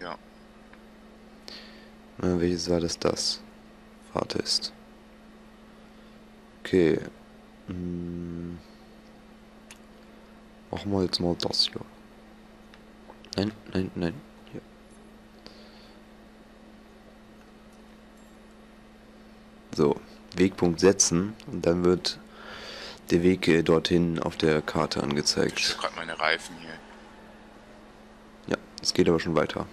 Ja. Na, welches war das? Das. Fahrtest. Okay. Hm. Machen wir jetzt mal das hier. Nein, nein, nein. Hier. So, Wegpunkt setzen und dann wird der Weg äh, dorthin auf der Karte angezeigt. Ich gerade meine Reifen hier. Ja, es geht aber schon weiter.